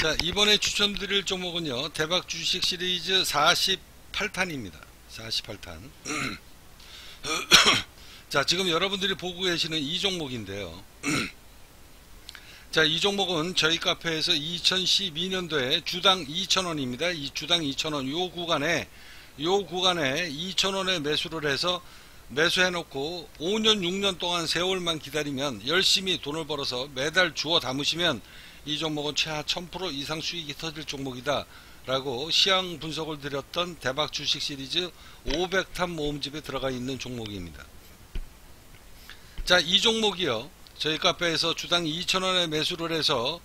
자, 이번에 추천드릴 종목은요, 대박 주식 시리즈 48탄입니다. 48탄. 자, 지금 여러분들이 보고 계시는 이 종목인데요. 자, 이 종목은 저희 카페에서 2012년도에 주당 2,000원입니다. 이 주당 2,000원, 요 구간에, 요 구간에 2,000원에 매수를 해서 매수해놓고 5년, 6년 동안 세월만 기다리면 열심히 돈을 벌어서 매달 주워 담으시면 이 종목은 최하 1000% 이상 수익이 터질 종목이다. 라고 시황 분석을 드렸던 대박 주식 시리즈 500탄 모음집에 들어가 있는 종목입니다. 자, 이 종목이요. 저희 카페에서 주당 2,000원에 매수를 해서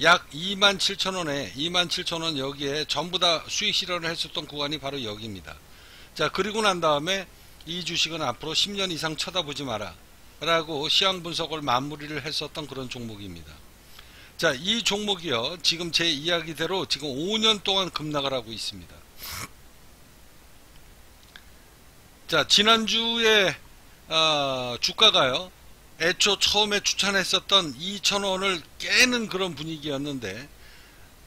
약 27,000원에 27,000원 여기에 전부 다 수익 실현을 했었던 구간이 바로 여기입니다. 자, 그리고 난 다음에 이 주식은 앞으로 10년 이상 쳐다보지 마라. 라고 시황 분석을 마무리를 했었던 그런 종목입니다. 자, 이 종목이요. 지금 제 이야기대로 지금 5년 동안 급락을 하고 있습니다. 자, 지난주에 어, 주가가요. 애초 처음에 추천했었던 2,000원을 깨는 그런 분위기였는데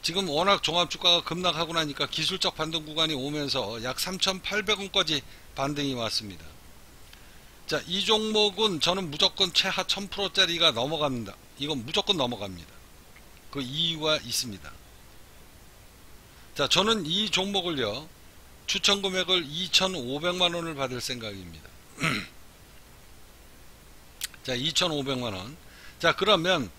지금 워낙 종합주가가 급락하고 나니까 기술적 반등 구간이 오면서 약 3,800원까지 반등이 왔습니다. 자, 이 종목은 저는 무조건 최하 1000%짜리가 넘어갑니다. 이건 무조건 넘어갑니다. 그 이유가 있습니다. 자, 저는 이 종목을요, 추천 금액을 2,500만 원을 받을 생각입니다. 자, 2,500만 원. 자, 그러면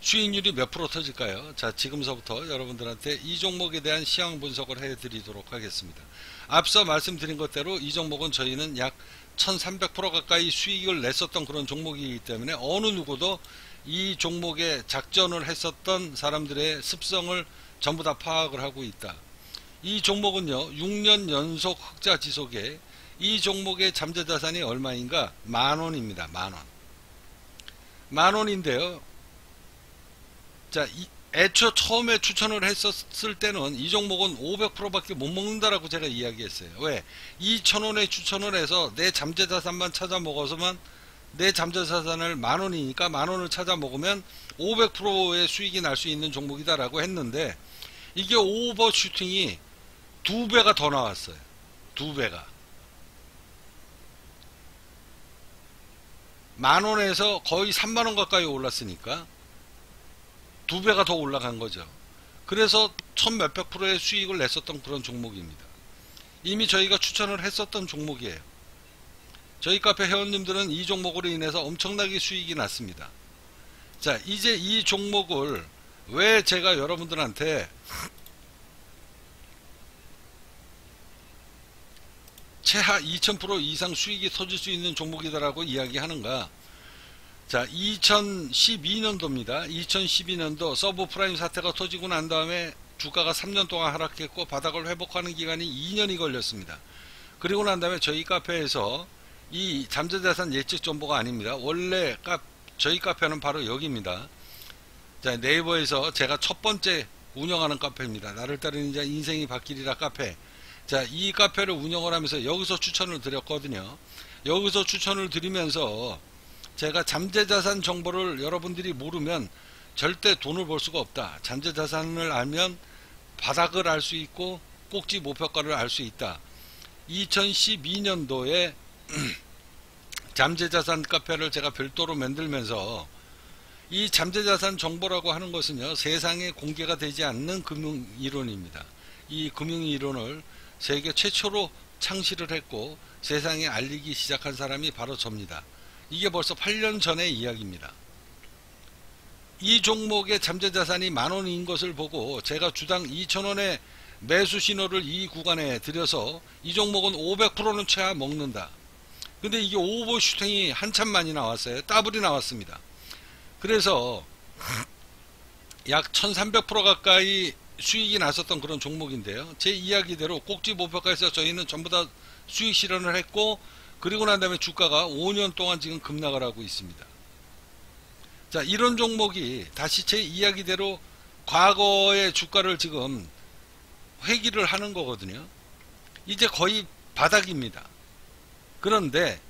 수익률이 몇 프로 터질까요? 자, 지금서부터 여러분들한테 이 종목에 대한 시황 분석을 해 드리도록 하겠습니다. 앞서 말씀드린 것대로 이 종목은 저희는 약 1300% 가까이 수익을 냈었던 그런 종목이기 때문에 어느 누구도 이 종목에 작전을 했었던 사람들의 습성을 전부 다 파악을 하고 있다. 이 종목은요, 6년 연속 흑자 지속에 이 종목의 잠재자산이 얼마인가? 만 원입니다. 만 원. 만 원인데요. 자, 이, 애초 처음에 추천을 했었을 때는 이 종목은 500%밖에 못 먹는다라고 제가 이야기했어요. 왜? 2,000원에 추천을 해서 내 잠재자산만 찾아 먹어서만 내 잠재자산을 만 원이니까 만 원을 찾아 먹으면 500%의 수익이 날 수 있는 종목이다 라고 했는데 이게 오버슈팅이 두 배가 더 나왔어요. 두 배가. 만 원에서 거의 3만 원 가까이 올랐으니까 두 배가 더 올라간 거죠. 그래서 천 몇백 프로의 수익을 냈었던 그런 종목입니다. 이미 저희가 추천을 했었던 종목이에요. 저희 카페 회원님들은 이 종목으로 인해서 엄청나게 수익이 났습니다. 자, 이제 이 종목을 왜 제가 여러분들한테 최하 2000% 이상 수익이 터질 수 있는 종목이다라고 이야기하는가? 자, 2012년도입니다. 2012년도 서브 프라임 사태가 터지고 난 다음에 주가가 3년 동안 하락했고 바닥을 회복하는 기간이 2년이 걸렸습니다. 그리고 난 다음에 저희 카페에서 이 잠재자산 예측 정보가 아닙니다. 원래 카, 저희 카페는 바로 여기입니다. 자, 네이버에서 제가 첫 번째 운영하는 카페입니다. 나를 따르는 자 인생이 바뀌리라 카페. 자, 이 카페를 운영을 하면서 여기서 추천을 드렸거든요. 여기서 추천을 드리면서 제가 잠재자산 정보를 여러분들이 모르면 절대 돈을 벌 수가 없다. 잠재자산을 알면 바닥을 알 수 있고 꼭지 목표가를 알 수 있다. 2012년도에 잠재자산 카페를 제가 별도로 만들면서 이 잠재자산 정보라고 하는 것은요 세상에 공개가 되지 않는 금융 이론입니다. 이 금융 이론을 세계 최초로 창시를 했고 세상에 알리기 시작한 사람이 바로 접니다. 이게 벌써 8년 전의 이야기입니다. 이 종목의 잠재자산이 만원인 것을 보고 제가 주당 2천원의 매수 신호를 이 구간에 들여서 이 종목은 500%는 최하 먹는다. 근데 이게 오버슈팅이 한참 많이 나왔어요. 더블이 나왔습니다. 그래서 약 1300% 가까이 수익이 났었던 그런 종목인데요. 제 이야기대로 꼭지 목표가에서 저희는 전부 다 수익 실현을 했고 그리고 난 다음에 주가가 5년 동안 지금 급락을 하고 있습니다. 자, 이런 종목이 다시 제 이야기대로 과거의 주가를 지금 회귀를 하는 거거든요. 이제 거의 바닥입니다. 그런데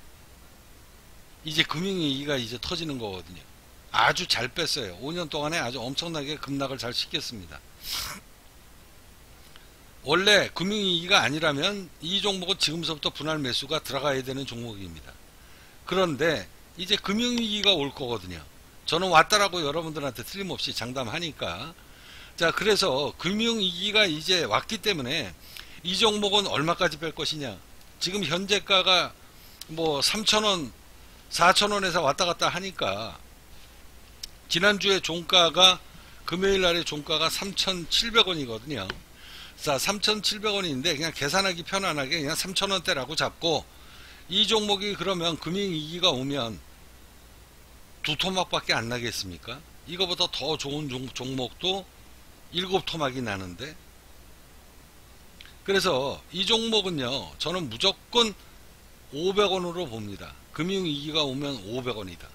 이제 금융위기가 이제 터지는 거거든요. 아주 잘 뺐어요. 5년 동안에 아주 엄청나게 급락을 잘 시켰습니다. 원래 금융위기가 아니라면 이 종목은 지금서부터 분할 매수가 들어가야 되는 종목입니다. 그런데 이제 금융위기가 올 거거든요. 저는 왔다라고 여러분들한테 틀림없이 장담하니까 자 그래서 금융위기가 이제 왔기 때문에 이 종목은 얼마까지 뺄 것이냐 지금 현재가가 뭐 3천원 4천원에서 왔다 갔다 하니까 지난주에 종가가 금요일 날의 종가가 3,700원이거든요. 자, 3,700원인데 그냥 계산하기 편안하게 그냥 3,000원대라고 잡고 이 종목이 그러면 금융위기가 오면 두 토막밖에 안 나겠습니까? 이거보다 더 좋은 종, 종목도 일곱 토막이 나는데 그래서 이 종목은요 저는 무조건 500원으로 봅니다. 금융위기가 오면 500원이다.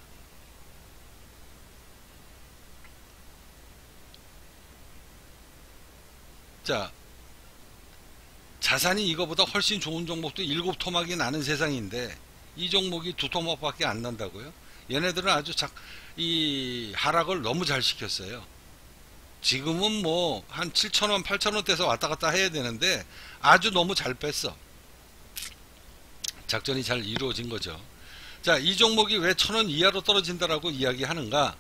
자, 자산이 이거보다 훨씬 좋은 종목도 일곱 토막이 나는 세상인데 이 종목이 두 토막밖에 안 난다고요? 얘네들은 아주 작, 이 하락을 너무 잘 시켰어요. 지금은 뭐 한 7천원, 8천원대에서 왔다 갔다 해야 되는데 아주 너무 잘 뺐어. 작전이 잘 이루어진 거죠. 자, 이 종목이 왜 천 원 이하로 떨어진다라고 이야기하는가?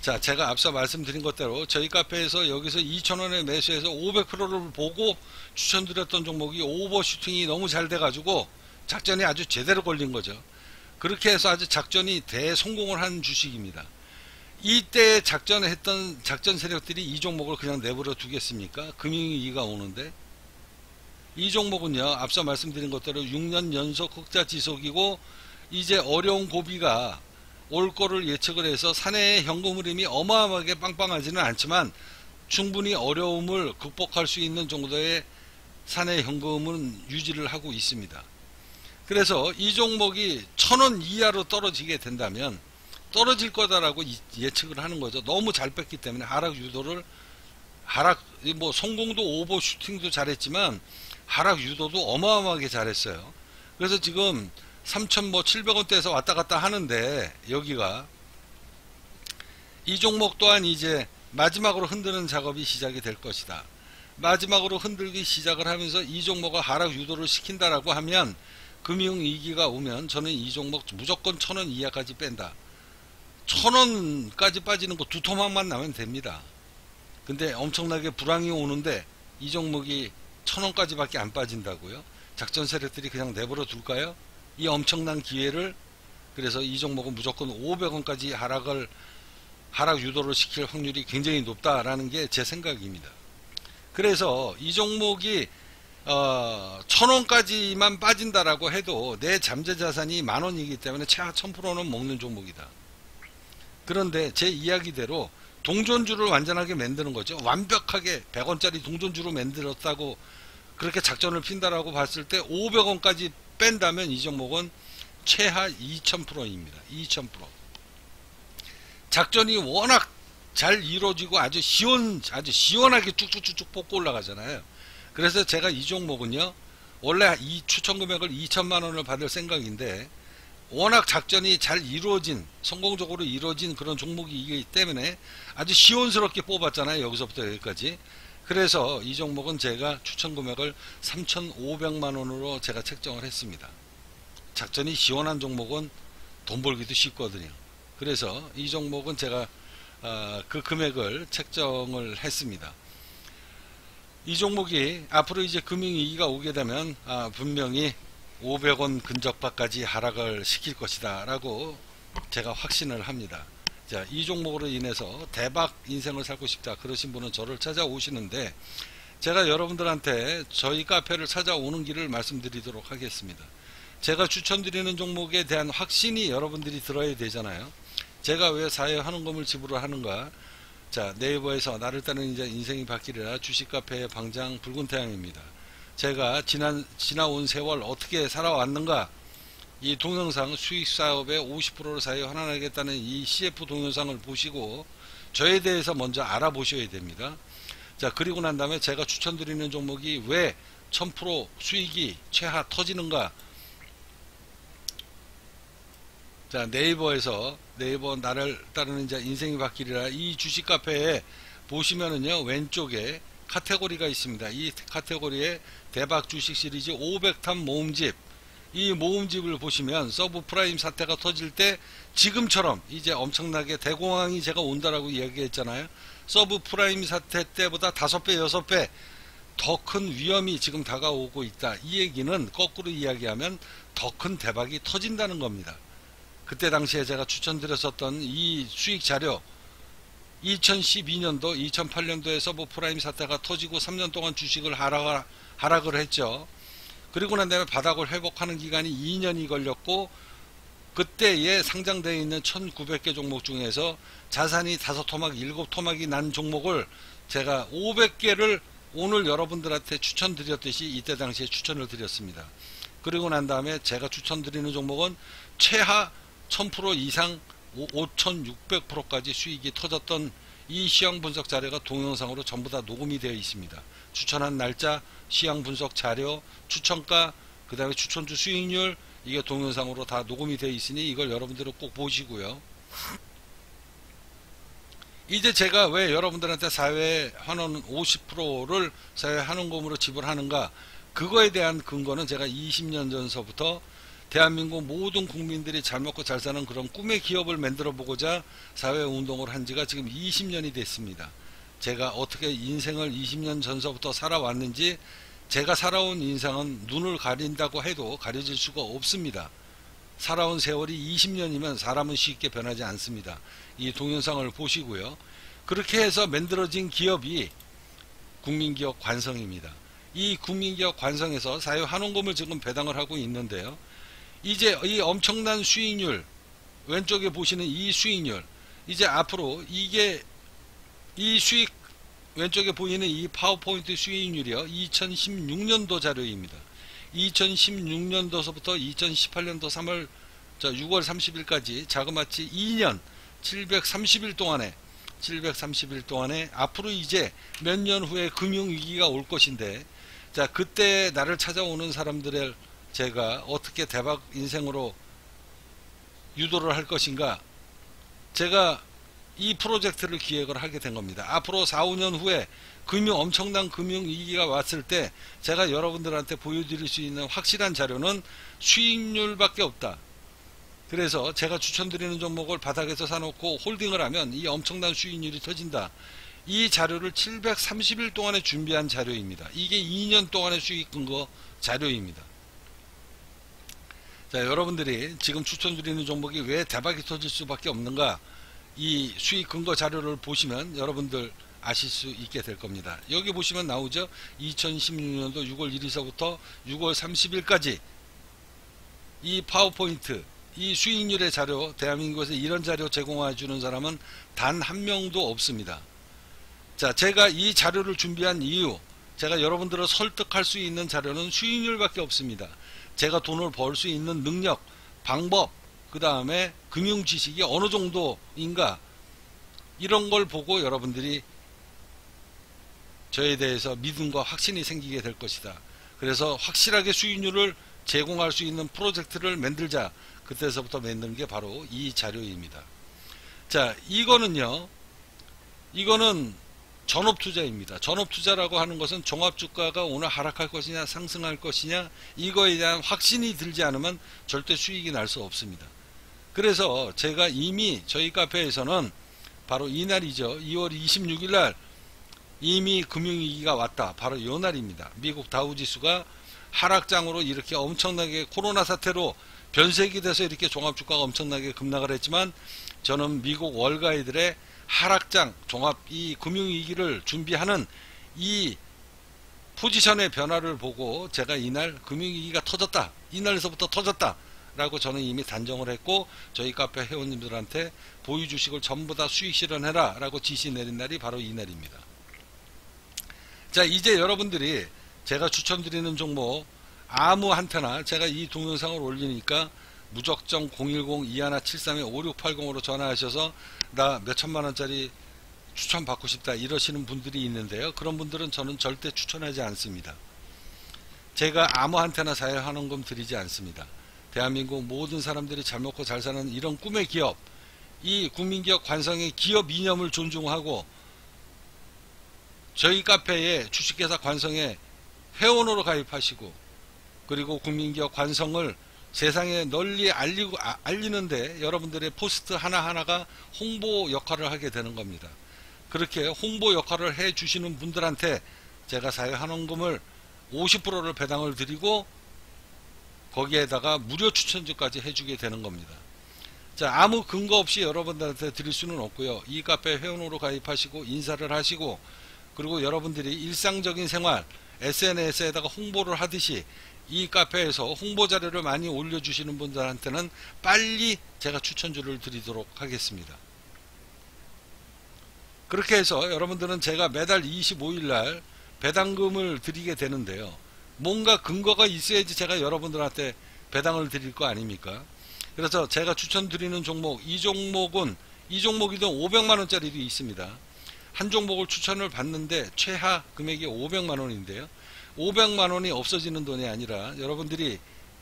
자, 제가 앞서 말씀드린 것대로 저희 카페에서 여기서 2,000원에 매수해서 500%를 보고 추천드렸던 종목이 오버슈팅이 너무 잘 돼가지고 작전이 아주 제대로 걸린 거죠. 그렇게 해서 아주 작전이 대성공을 한 주식입니다. 이때 작전을 했던 작전 세력들이 이 종목을 그냥 내버려 두겠습니까? 금융위기가 오는데 이 종목은요 앞서 말씀드린 것대로 6년 연속 흑자 지속이고 이제 어려운 고비가 올 거를 예측을 해서 사내의 현금 흐름이 어마어마하게 빵빵하지는 않지만 충분히 어려움을 극복할 수 있는 정도의 사내 현금은 유지를 하고 있습니다. 그래서 이 종목이 천 원 이하로 떨어지게 된다면 떨어질 거다라고 예측을 하는 거죠. 너무 잘 뺐기 때문에 하락 유도를 하락 뭐 성공도 오버 슈팅도 잘했지만 하락 유도도 어마어마하게 잘했어요. 그래서 지금 3,700원대에서 뭐 왔다 갔다 하는데 여기가 이 종목 또한 이제 마지막으로 흔드는 작업이 시작이 될 것이다. 마지막으로 흔들기 시작을 하면서 이 종목을 하락 유도를 시킨다라고 하면 금융위기가 오면 저는 이 종목 무조건 천 원 이하까지 뺀다. 천 원까지 빠지는 거 두 토막만 나면 됩니다. 근데 엄청나게 불황이 오는데 이 종목이 천원까지밖에 안 빠진다고요? 작전 세력들이 그냥 내버려 둘까요? 이 엄청난 기회를 그래서 이 종목은 무조건 500원까지 하락을 하락 유도를 시킬 확률이 굉장히 높다라는 게 제 생각입니다. 그래서 이 종목이 어, 천 원까지만 빠진다라고 해도 내 잠재 자산이 만 원이기 때문에 최하 1000%는 먹는 종목이다. 그런데 제 이야기대로 동전주를 완전하게 만드는 거죠. 완벽하게 100원짜리 동전주로 만들었다고 그렇게 작전을 핀다라고 봤을 때 500원까지 뺀다면 이 종목은 최하 2000%입니다. 2000%. 작전이 워낙 잘 이루어지고 아주 시원 아주 시원하게 쭉쭉쭉쭉 뽑고 올라가잖아요. 그래서 제가 이 종목은요. 원래 이 추천 금액을 2천만 원을 받을 생각인데 워낙 작전이 잘 이루어진 성공적으로 이루어진 그런 종목이기 때문에 아주 시원스럽게 뽑았잖아요. 여기서부터 여기까지. 그래서 이 종목은 제가 추천 금액을 3,500만 원으로 제가 책정을 했습니다. 작전이 시원한 종목은 돈 벌기도 쉽거든요. 그래서 이 종목은 제가 어, 그 금액을 책정을 했습니다. 이 종목이 앞으로 이제 금융위기가 오게 되면 아, 분명히 500원 근접바까지 하락을 시킬 것이다 라고 제가 확신을 합니다. 자, 이 종목으로 인해서 대박 인생을 살고 싶다. 그러신 분은 저를 찾아오시는데 제가 여러분들한테 저희 카페를 찾아오는 길을 말씀드리도록 하겠습니다. 제가 추천드리는 종목에 대한 확신이 여러분들이 들어야 되잖아요. 제가 왜 사회 환원금을 지불을 하는가? 자, 네이버에서 나를 따는 이제 인생이 바뀌리라 주식 카페의 방장 붉은 태양입니다. 제가 지난 지나온 세월 어떻게 살아왔는가? 이 동영상 수익 사업의 50%를 사회 환원하겠다는 이 CF 동영상을 보시고 저에 대해서 먼저 알아보셔야 됩니다. 자 그리고 난 다음에 제가 추천드리는 종목이 왜 1000% 수익이 최하 터지는가 자 네이버에서 네이버 나를 따르는 자 인생이 바뀌리라 이 주식 카페에 보시면은요 왼쪽에 카테고리가 있습니다. 이 카테고리에 대박 주식 시리즈 500탄 모음집 이 모음집을 보시면 서브 프라임 사태가 터질 때 지금처럼 이제 엄청나게 대공황이 제가 온다라고 이야기했잖아요. 서브 프라임 사태 때보다 5배 6배 더 큰 위험이 지금 다가오고 있다. 이 얘기는 거꾸로 이야기하면 더 큰 대박이 터진다는 겁니다. 그때 당시에 제가 추천드렸었던 이 수익 자료 2012년도 2008년도에 서브 프라임 사태가 터지고 3년 동안 주식을 하락, 하락을 했죠. 그리고 난 다음에 바닥을 회복하는 기간이 2년이 걸렸고 그때에 상장되어 있는 1900개 종목 중에서 자산이 5토막 7토막이 난 종목을 제가 500개를 오늘 여러분들한테 추천드렸듯이 이때 당시에 추천을 드렸습니다. 그리고 난 다음에 제가 추천드리는 종목은 최하 1000% 이상 5600%까지 수익이 터졌던 이 시황 분석 자료가 동영상으로 전부 다 녹음이 되어 있습니다. 추천한 날짜, 시황 분석 자료, 추천가, 그 다음에 추천주 수익률 이게 동영상으로 다 녹음이 되어 있으니 이걸 여러분들은 꼭 보시고요. 이제 제가 왜 여러분들한테 사회 환원 50%를 사회 환원금으로 지불하는가 그거에 대한 근거는 제가 20년 전서부터 대한민국 모든 국민들이 잘 먹고 잘 사는 그런 꿈의 기업을 만들어 보고자 사회운동을 한 지가 지금 20년이 됐습니다. 제가 어떻게 인생을 20년 전서부터 살아왔는지 제가 살아온 인생은 눈을 가린다고 해도 가려질 수가 없습니다. 살아온 세월이 20년이면 사람은 쉽게 변하지 않습니다. 이 동영상을 보시고요. 그렇게 해서 만들어진 기업이 국민기업 관성입니다. 이 국민기업 관성에서 사회환원금을 지금 배당을 하고 있는데요. 이제 이 엄청난 수익률 왼쪽에 보시는 이 수익률 이제 앞으로 이게 이 수익 왼쪽에 보이는 이 파워포인트 수익률이요. 2016년도 자료입니다. 2016년도서부터 2018년도 3월 자 6월 30일까지 자그마치 2년 730일 동안에 730일 동안에 앞으로 이제 몇 년 후에 금융위기가 올 것인데 자 그때 나를 찾아오는 사람들의 제가 어떻게 대박 인생으로 유도를 할 것인가 제가 이 프로젝트를 기획을 하게 된 겁니다. 앞으로 4, 5년 후에 금융 엄청난 금융 위기가 왔을 때 제가 여러분들한테 보여드릴 수 있는 확실한 자료는 수익률밖에 없다. 그래서 제가 추천드리는 종목을 바닥에서 사놓고 홀딩을 하면 이 엄청난 수익률이 터진다. 이 자료를 730일 동안에 준비한 자료입니다. 이게 2년 동안의 수익 근거 자료입니다. 자, 여러분들이 지금 추천드리는 종목이 왜 대박이 터질 수밖에 없는가? 이 수익 근거 자료를 보시면 여러분들 아실 수 있게 될 겁니다. 여기 보시면 나오죠. 2016년도 6월 1일서부터 6월 30일까지 이 파워포인트, 이 수익률의 자료, 대한민국에서 이런 자료 제공해 주는 사람은 단 한 명도 없습니다. 자, 제가 이 자료를 준비한 이유, 제가 여러분들을 설득할 수 있는 자료는 수익률밖에 없습니다. 제가 돈을 벌 수 있는 능력, 방법, 그 다음에 금융 지식이 어느 정도인가 이런 걸 보고 여러분들이 저에 대해서 믿음과 확신이 생기게 될 것이다. 그래서 확실하게 수익률을 제공할 수 있는 프로젝트를 만들자. 그때서부터 만든 게 바로 이 자료입니다. 자, 이거는요. 이거는 전업 투자입니다. 전업 투자라고 하는 것은 종합 주가가 오늘 하락할 것이냐 상승할 것이냐 이거에 대한 확신이 들지 않으면 절대 수익이 날 수 없습니다. 그래서 제가 이미 저희 카페에서는 바로 이날이죠. 2월 26일 날 이미 금융위기가 왔다. 바로 이 날입니다. 미국 다우지수가 하락장으로 이렇게 엄청나게 코로나 사태로 변색이 돼서 이렇게 종합주가가 엄청나게 급락을 했지만 저는 미국 월가이들의 하락장 종합 이 금융위기를 준비하는 이 포지션의 변화를 보고 제가 이날 금융위기가 터졌다. 이날에서부터 터졌다. 라고 저는 이미 단정을 했고 저희 카페 회원님들한테 보유 주식을 전부 다 수익 실현해라 라고 지시 내린 날이 바로 이날입니다. 자 이제 여러분들이 제가 추천드리는 종목 아무 한테나 제가 이 동영상을 올리니까 무적정 010-2173-5680으로 전화하셔서 나 몇천만 원짜리 추천 받고 싶다 이러시는 분들이 있는데요. 그런 분들은 저는 절대 추천하지 않습니다. 제가 아무한테나 사회환원금 드리지 않습니다. 대한민국 모든 사람들이 잘 먹고 잘 사는 이런 꿈의 기업, 이 국민기업 관성의 기업 이념을 존중하고 저희 카페에 주식회사 관성에 회원으로 가입하시고 그리고 국민기업 관성을 세상에 널리 알리고 아, 알리는데 여러분들의 포스트 하나하나가 홍보 역할을 하게 되는 겁니다. 그렇게 홍보 역할을 해 주시는 분들한테 제가 사회한원금을 50%를 배당을 드리고 거기에다가 무료 추천주까지 해주게 되는 겁니다. 자, 아무 근거 없이 여러분들한테 드릴 수는 없고요. 이 카페 회원으로 가입하시고 인사를 하시고 그리고 여러분들이 일상적인 생활 SNS에다가 홍보를 하듯이 이 카페에서 홍보 자료를 많이 올려주시는 분들한테는 빨리 제가 추천주를 드리도록 하겠습니다. 그렇게 해서 여러분들은 제가 매달 25일 날 배당금을 드리게 되는데요. 뭔가 근거가 있어야지 제가 여러분들한테 배당을 드릴 거 아닙니까? 그래서 제가 추천드리는 종목, 이 종목은 이 종목이든 500만원짜리도 있습니다. 한 종목을 추천을 받는데 최하 금액이 500만원인데요. 500만 원이 없어지는 돈이 아니라 여러분들이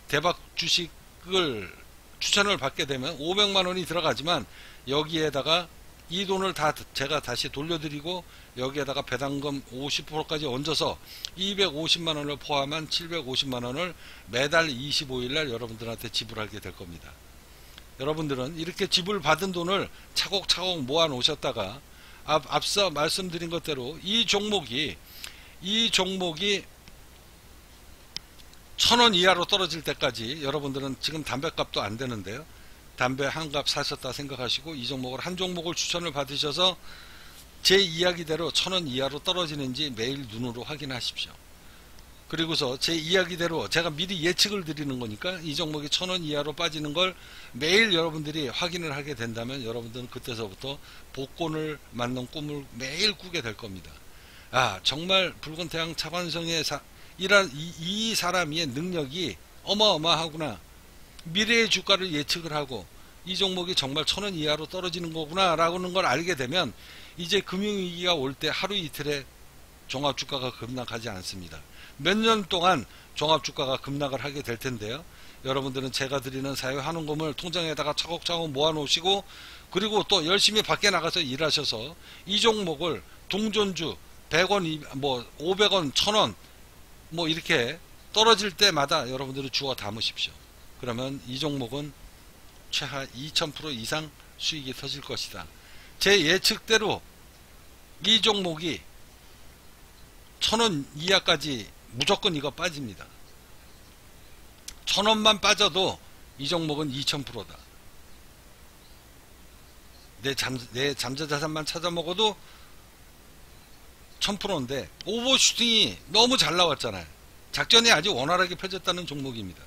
대박 주식을 추천을 받게 되면 500만 원이 들어가지만 여기에다가 이 돈을 다 제가 다시 돌려드리고 여기에다가 배당금 50%까지 얹어서 250만 원을 포함한 750만 원을 매달 25일 날 여러분들한테 지불하게 될 겁니다. 여러분들은 이렇게 지불 받은 돈을 차곡차곡 모아 놓으셨다가 앞, 앞서 말씀드린 것대로 이 종목이 이 종목이 천 원 이하로 떨어질 때까지 여러분들은 지금 담배값도 안 되는데요. 담배 한값 사셨다 생각하시고 이 종목을 한 종목을 추천을 받으셔서 제 이야기대로 천 원 이하로 떨어지는지 매일 눈으로 확인하십시오. 그리고서 제 이야기대로 제가 미리 예측을 드리는 거니까 이 종목이 천 원 이하로 빠지는 걸 매일 여러분들이 확인을 하게 된다면 여러분들은 그때서부터 복권을 맞는 꿈을 매일 꾸게 될 겁니다. 아 정말 붉은 태양 차관성의 사, 이란 이, 이 사람의 능력이 어마어마하구나. 미래의 주가를 예측을 하고 이 종목이 정말 천 원 이하로 떨어지는 거구나 라는 걸 알게 되면 이제 금융위기가 올 때 하루 이틀에 종합주가가 급락하지 않습니다. 몇 년 동안 종합주가가 급락을 하게 될 텐데요. 여러분들은 제가 드리는 사회한원금을 통장에다가 차곡차곡 모아 놓으시고 그리고 또 열심히 밖에 나가서 일하셔서 이 종목을 동전주 100원, 뭐 500원, 1000원 뭐 이렇게 떨어질 때마다 여러분들이 주워 담으십시오. 그러면 이 종목은 최하 2000% 이상 수익이 터질 것이다. 제 예측대로 이 종목이 천원 이하까지 무조건 이거 빠집니다. 천원만 빠져도 이 종목은 2000%다. 내 잠, 내 잠재자산만 찾아 먹어도 1000%인데 오버슈팅이 너무 잘 나왔잖아요. 작전이 아주 원활하게 펴졌다는 종목입니다.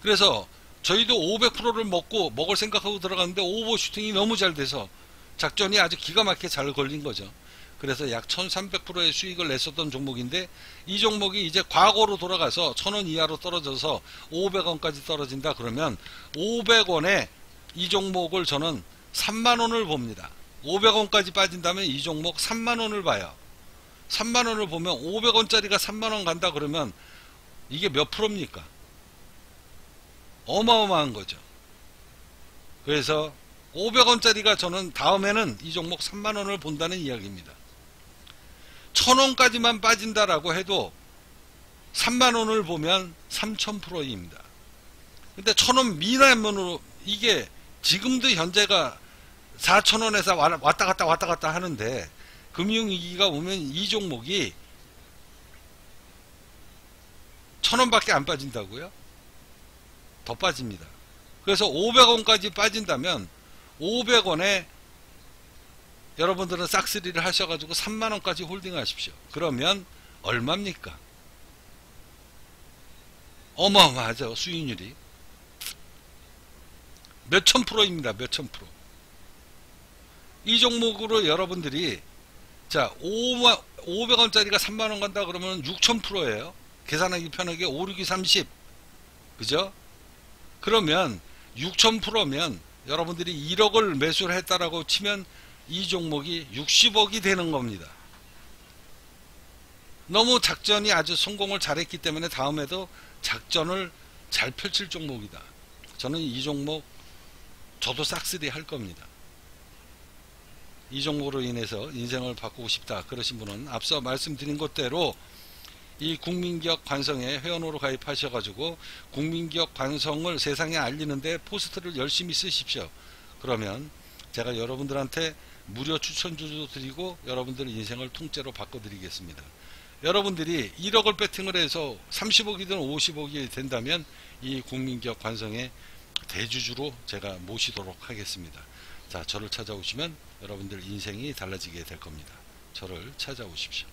그래서 저희도 500%를 먹고 먹을 생각하고 들어갔는데 오버슈팅이 너무 잘 돼서 작전이 아주 기가 막히게 잘 걸린 거죠. 그래서 약 1300%의 수익을 냈었던 종목인데 이 종목이 이제 과거로 돌아가서 1000원 이하로 떨어져서 500원까지 떨어진다 그러면 500원에 이 종목을 저는 3만원을 봅니다. 500원까지 빠진다면 이 종목 3만원을 봐요. 3만원을 보면 500원짜리가 3만원 간다 그러면 이게 몇 프로입니까? 어마어마한 거죠. 그래서 500원짜리가 저는 다음에는 이 종목 3만원을 본다는 이야기입니다. 1000원까지만 빠진다라고 해도 3만원을 보면 3000%입니다. 근데 1000원 미만으로 이게 지금도 현재가 4천원에서 왔다 갔다 왔다 갔다 하는데 금융위기가 오면 이 종목이 천원밖에 안 빠진다고요? 더 빠집니다. 그래서 500원까지 빠진다면 500원에 여러분들은 싹쓸이를 하셔가지고 3만원까지 홀딩 하십시오. 그러면 얼마입니까? 어마어마하죠. 수익률이. 몇천 프로입니다. 몇천 프로. 이 종목으로 여러분들이 자 5만, 500원짜리가 3만원 간다 그러면 6천 프로예요. 계산하기 편하게 5, 6이 30 그죠? 그러면 6천 프로면 여러분들이 1억을 매수를 했다라고 치면 이 종목이 60억이 되는 겁니다. 너무 작전이 아주 성공을 잘했기 때문에 다음에도 작전을 잘 펼칠 종목이다. 저는 이 종목 저도 싹쓸이 할 겁니다. 이 종목으로 인해서 인생을 바꾸고 싶다 그러신 분은 앞서 말씀드린 것대로 이 국민기업 관성에 회원으로 가입하셔 가지고 국민기업 관성을 세상에 알리는데 포스트를 열심히 쓰십시오. 그러면 제가 여러분들한테 무료 추천주도 드리고 여러분들 인생을 통째로 바꿔 드리겠습니다. 여러분들이 1억을 배팅을 해서 30억이든 50억이 된다면 이 국민기업 관성의 대주주로 제가 모시도록 하겠습니다. 자, 저를 찾아오시면 여러분들 인생이 달라지게 될 겁니다. 저를 찾아오십시오.